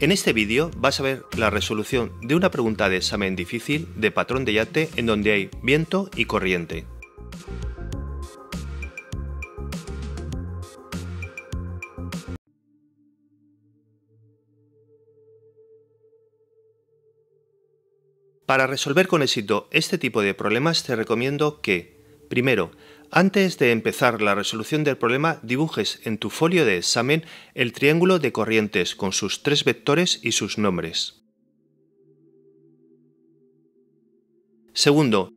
En este vídeo vas a ver la resolución de una pregunta de examen difícil de patrón de yate en donde hay viento y corriente. Para resolver con éxito este tipo de problemas te recomiendo que, primero, antes de empezar la resolución del problema, dibujes en tu folio de examen el triángulo de corrientes con sus tres vectores y sus nombres. Segundo,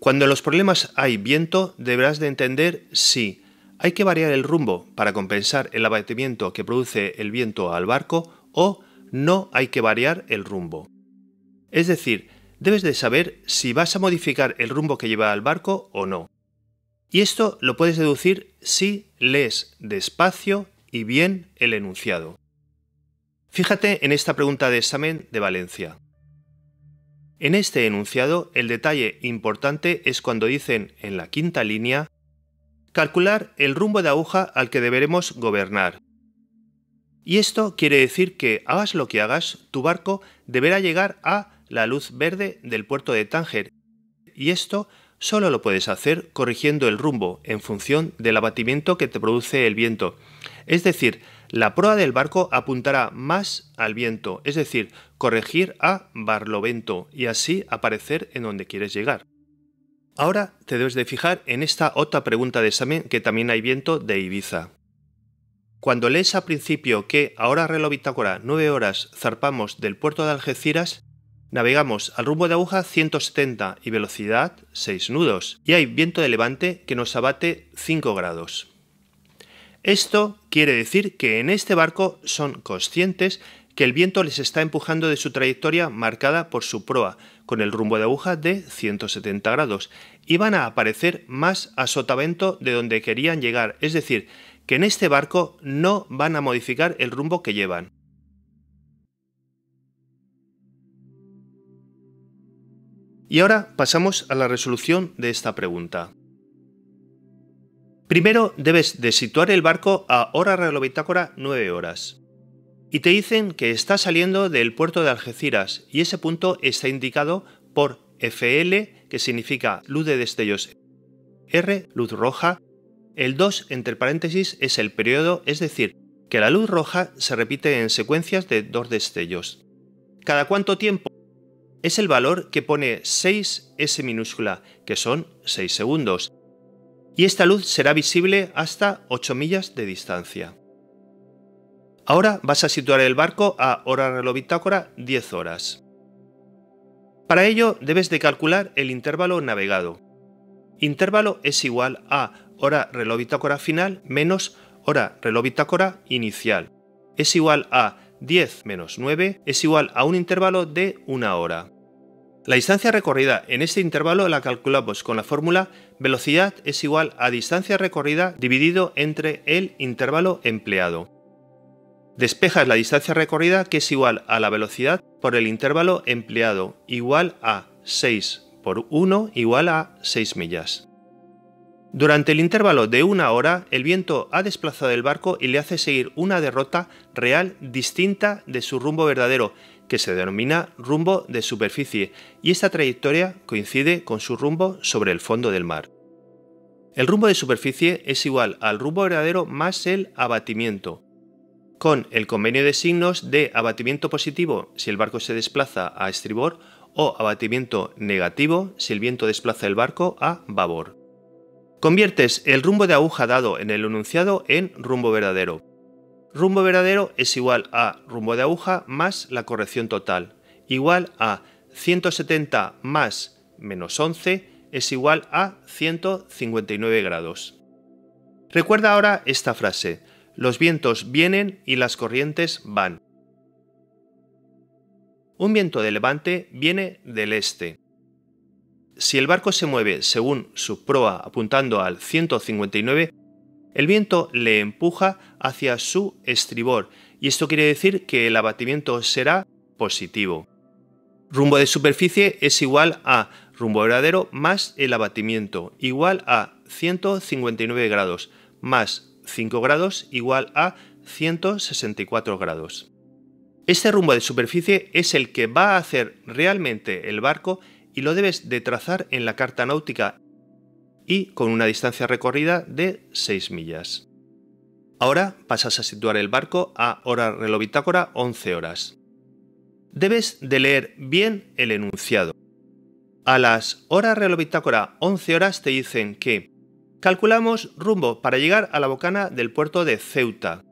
cuando en los problemas hay viento, deberás de entender si hay que variar el rumbo para compensar el abatimiento que produce el viento al barco o no hay que variar el rumbo. Es decir, debes de saber si vas a modificar el rumbo que lleva al barco o no. Y esto lo puedes deducir si lees despacio y bien el enunciado. Fíjate en esta pregunta de examen de Valencia. En este enunciado el detalle importante es cuando dicen en la quinta línea calcular el rumbo de aguja al que deberemos gobernar. Y esto quiere decir que hagas lo que hagas, tu barco deberá llegar a la luz verde del puerto de Tánger. Y esto solo lo puedes hacer corrigiendo el rumbo en función del abatimiento que te produce el viento. Es decir, la proa del barco apuntará más al viento, es decir, corregir a barlovento y así aparecer en donde quieres llegar. Ahora te debes de fijar en esta otra pregunta de examen que también hay viento de Ibiza. Cuando lees al principio que ahora reloj bitácora 9 horas zarpamos del puerto de Algeciras, Navegamos al rumbo de aguja 170 y velocidad 6 nudos, y hay viento de levante que nos abate 5 grados. Esto quiere decir que en este barco son conscientes que el viento les está empujando de su trayectoria marcada por su proa, con el rumbo de aguja de 170 grados, y van a aparecer más a sotavento de donde querían llegar, es decir, que en este barco no van a modificar el rumbo que llevan. Y ahora pasamos a la resolución de esta pregunta. Primero debes de situar el barco a hora reloj bitácora 9 horas. Y te dicen que está saliendo del puerto de Algeciras y ese punto está indicado por FL, que significa luz de destellos R, luz roja. El 2 entre paréntesis es el periodo, es decir, que la luz roja se repite en secuencias de dos destellos. ¿Cada cuánto tiempo? Es el valor que pone 6S minúscula, que son 6 segundos, y esta luz será visible hasta 8 millas de distancia. Ahora vas a situar el barco a hora reloj bitácora 10 horas. Para ello debes de calcular el intervalo navegado. Intervalo es igual a hora reloj bitácora final menos hora reloj bitácora inicial. Es igual a 10 menos 9 es igual a un intervalo de una hora. La distancia recorrida en este intervalo la calculamos con la fórmula velocidad es igual a distancia recorrida dividido entre el intervalo empleado. Despejas la distancia recorrida que es igual a la velocidad por el intervalo empleado igual a 6 por 1 igual a 6 millas. Durante el intervalo de una hora, el viento ha desplazado el barco y le hace seguir una derrota real distinta de su rumbo verdadero, que se denomina rumbo de superficie, y esta trayectoria coincide con su rumbo sobre el fondo del mar. El rumbo de superficie es igual al rumbo verdadero más el abatimiento, con el convenio de signos de abatimiento positivo si el barco se desplaza a estribor o abatimiento negativo si el viento desplaza el barco a babor. Conviertes el rumbo de aguja dado en el enunciado en rumbo verdadero Rumbo verdadero es igual a rumbo de aguja más la corrección total, igual a 170 más menos 11 es igual a 159 grados. Recuerda ahora esta frase, los vientos vienen y las corrientes van. Un viento de levante viene del este. Si el barco se mueve según su proa apuntando al 159, el viento le empuja hacia su estribor y esto quiere decir que el abatimiento será positivo. Rumbo de superficie es igual a rumbo verdadero más el abatimiento, igual a 159 grados, más 5 grados igual a 164 grados. Este rumbo de superficie es el que va a hacer realmente el barco y lo debes de trazar en la carta náutica y con una distancia recorrida de 6 millas. Ahora pasas a situar el barco a hora reloj bitácora 11 horas. Debes de leer bien el enunciado. A las horas reloj bitácora 11 horas te dicen que calculamos rumbo para llegar a la bocana del puerto de Ceuta.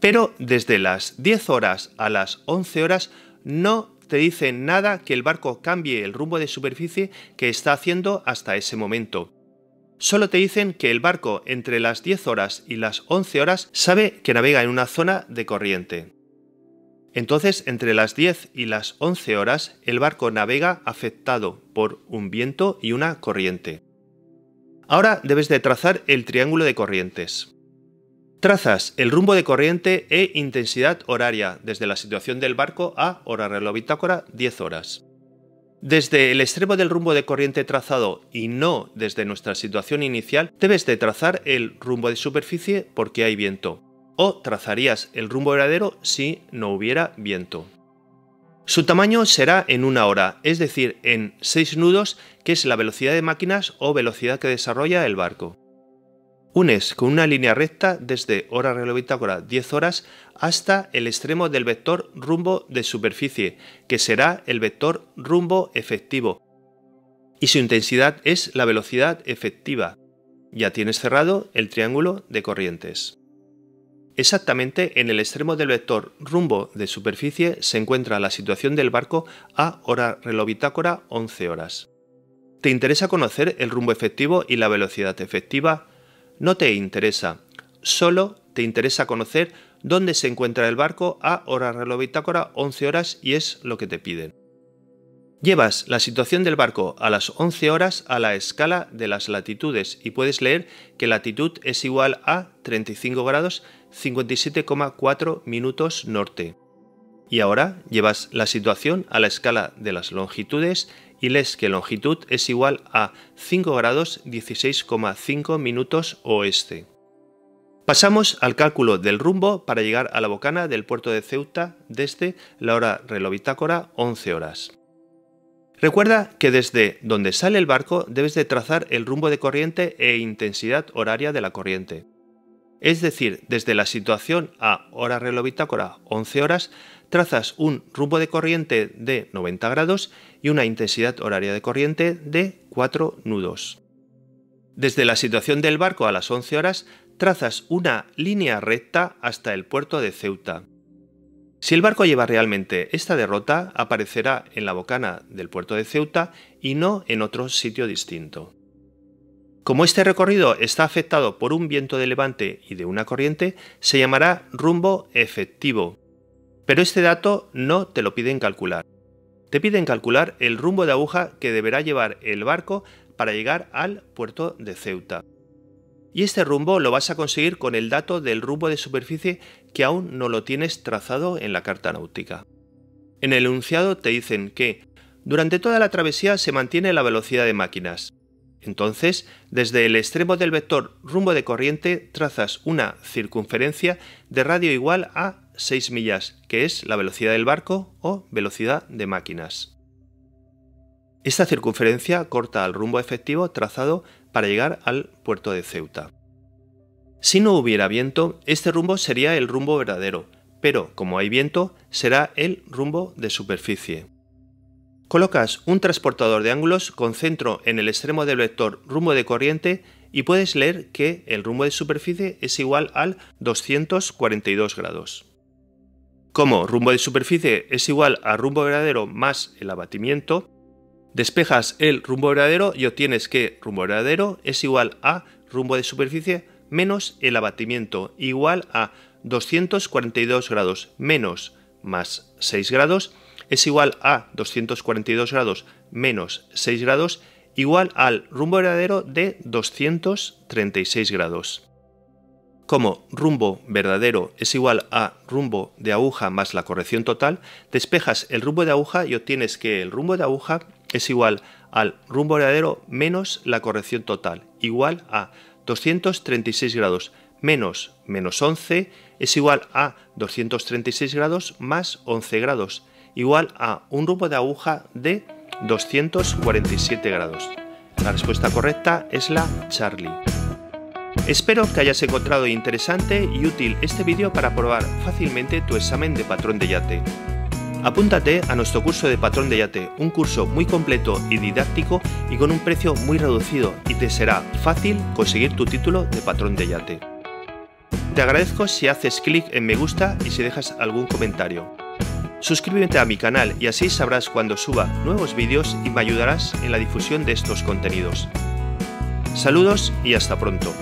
Pero desde las 10 horas a las 11 horas no te dicen nada que el barco cambie el rumbo de superficie que está haciendo hasta ese momento. Solo te dicen que el barco entre las 10 horas y las 11 horas sabe que navega en una zona de corriente. Entonces, entre las 10 y las 11 horas, el barco navega afectado por un viento y una corriente. Ahora debes de trazar el triángulo de corrientes. Trazas el rumbo de corriente e intensidad horaria desde la situación del barco a hora reloj bitácora 10 horas. Desde el extremo del rumbo de corriente trazado y no desde nuestra situación inicial, debes de trazar el rumbo de superficie porque hay viento o trazarías el rumbo verdadero si no hubiera viento. Su tamaño será en una hora, es decir, en 6 nudos, que es la velocidad de máquinas o velocidad que desarrolla el barco. Unes con una línea recta desde hora reloj bitácora 10 horas hasta el extremo del vector rumbo de superficie, que será el vector rumbo efectivo. Y su intensidad es la velocidad efectiva. Ya tienes cerrado el triángulo de corrientes. Exactamente en el extremo del vector rumbo de superficie se encuentra la situación del barco a hora reloj bitácora 11 horas. ¿Te interesa conocer el rumbo efectivo y la velocidad efectiva? No te interesa, solo te interesa conocer dónde se encuentra el barco a hora reloj bitácora 11 horas y es lo que te piden. Llevas la situación del barco a las 11 horas a la escala de las latitudes y puedes leer que latitud es igual a 35 grados 57,4 minutos norte. Y ahora llevas la situación a la escala de las longitudes y lees que longitud es igual a 5 grados 16,5 minutos oeste. Pasamos al cálculo del rumbo para llegar a la bocana del puerto de Ceuta desde la hora reloj bitácora 11 horas. Recuerda que desde donde sale el barco debes de trazar el rumbo de corriente e intensidad horaria de la corriente. Es decir, desde la situación a hora reloj bitácora 11 horas, trazas un rumbo de corriente de 90 grados y una intensidad horaria de corriente de 4 nudos. Desde la situación del barco a las 11 horas, trazas una línea recta hasta el puerto de Ceuta. Si el barco lleva realmente esta derrota, aparecerá en la bocana del puerto de Ceuta y no en otro sitio distinto. Como este recorrido está afectado por un viento de levante y de una corriente, se llamará rumbo efectivo. Pero este dato no te lo piden calcular. Te piden calcular el rumbo de aguja que deberá llevar el barco para llegar al puerto de Ceuta. Y este rumbo lo vas a conseguir con el dato del rumbo de superficie que aún no lo tienes trazado en la carta náutica. En el enunciado te dicen que durante toda la travesía se mantiene la velocidad de máquinas. Entonces, desde el extremo del vector rumbo de corriente trazas una circunferencia de radio igual a 6 millas, que es la velocidad del barco o velocidad de máquinas. Esta circunferencia corta el rumbo efectivo trazado para llegar al puerto de Ceuta. Si no hubiera viento, este rumbo sería el rumbo verdadero, pero como hay viento, será el rumbo de superficie. Colocas un transportador de ángulos con centro en el extremo del vector rumbo de corriente y puedes leer que el rumbo de superficie es igual al 242 grados. Como rumbo de superficie es igual a rumbo verdadero más el abatimiento, Despejas el rumbo verdadero y obtienes que rumbo verdadero es igual a rumbo de superficie menos el abatimiento igual a 242 grados menos más 6 grados es igual a 242 grados menos 6 grados igual al rumbo verdadero de 236 grados. Como rumbo verdadero es igual a rumbo de aguja más la corrección total, despejas el rumbo de aguja y obtienes que el rumbo de aguja es igual al rumbo verdadero menos la corrección total, igual a 236 grados menos menos 11 es igual a 236 grados más 11 grados, igual a un rumbo de aguja de 247 grados. La respuesta correcta es la Charlie. Espero que hayas encontrado interesante y útil este vídeo para probar fácilmente tu examen de patrón de yate. Apúntate a nuestro curso de patrón de yate, un curso muy completo y didáctico y con un precio muy reducido y te será fácil conseguir tu título de patrón de yate. Te agradezco si haces clic en me gusta y si dejas algún comentario. Suscríbete a mi canal y así sabrás cuando suba nuevos vídeos y me ayudarás en la difusión de estos contenidos. Saludos y hasta pronto.